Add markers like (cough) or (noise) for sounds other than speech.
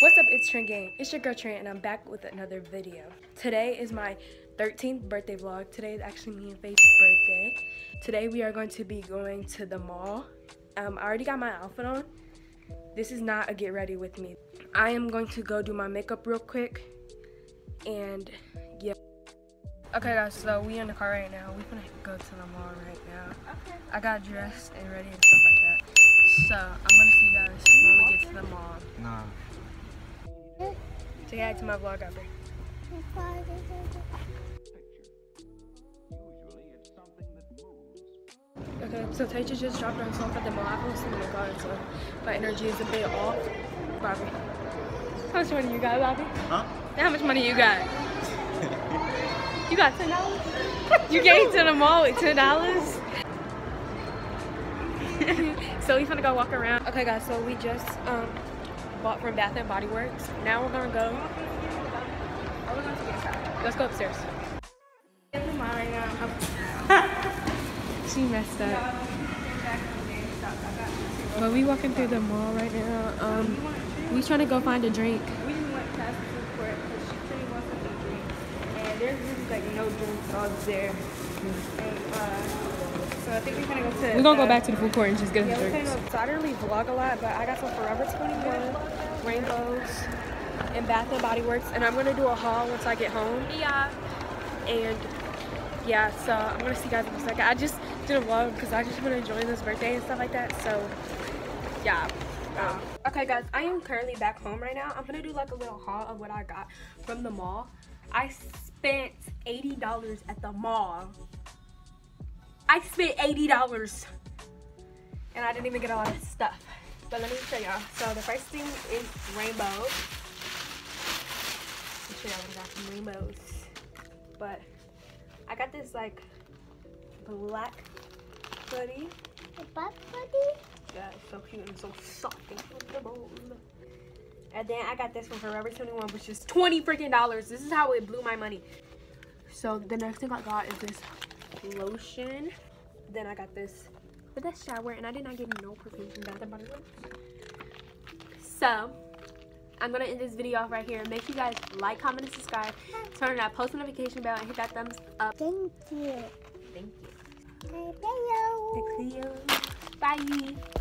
What's up, it's Trin Gang. It's your girl Trin, and I'm back with another video. Today is my 13th birthday vlog. Today is actually me and Faith's birthday. Today we are going to be going to the mall. Um, I already got my outfit on. This is not a get ready with me. I am going to go do my makeup real quick, and yeah. Okay guys, so we in the car right now. We're gonna go to the mall right now. Okay. I got dressed and ready and stuff like that. So I'm gonna see you guys when we get to the mall. Nah. Say hi to my vlog out there. Okay, so Tasia just dropped her off at the mall. I've been listening to God, so my energy is a bit off. Bobby. How much money you got, Bobby? Huh? How much money you got? (laughs) you got ten dollars? (laughs) you came to the mall with ten dollars? (laughs) so we gonna go walk around. Okay guys, so we just um bought from Bath and Body Works. Now we're gonna go. Let's go upstairs. (laughs) she messed up. But we walking through the mall right now. Um, we trying to go find a drink. We went past the food because she drink. And there's like no drinks all there. And, uh, so I think we're gonna go to. We're gonna go back to the food court and just get Yeah, we're drinks. go. So I didn't really vlog a lot, but I got some Forever 21 Rainbows and Bath and Body Works, and I'm gonna do a haul once I get home. Yeah. And yeah, so I'm gonna see you guys in a second. I just did a vlog because I just want to enjoy this birthday and stuff like that. So yeah. Um, okay, guys, I am currently back home right now. I'm gonna do like a little haul of what I got from the mall. I spent eighty dollars at the mall. I spent eighty dollars, and I didn't even get a lot of stuff. But let me show y'all. So the first thing is rainbow. Let me show y'all what I got from rainbows. But I got this like black hoodie. Yeah, it's so cute and so soft and comfortable. And then I got this from Forever 21, which is 20 freaking dollars. This is how it blew my money. So the next thing I got is this lotion. Then I got this for the shower, and I did not get no perfume from Bath and Body Works. So I'm gonna end this video off right here. Make sure you guys like, comment, and subscribe. Turn on that post notification bell and hit that thumbs up. Thank you. Thank you. Hello. Bye.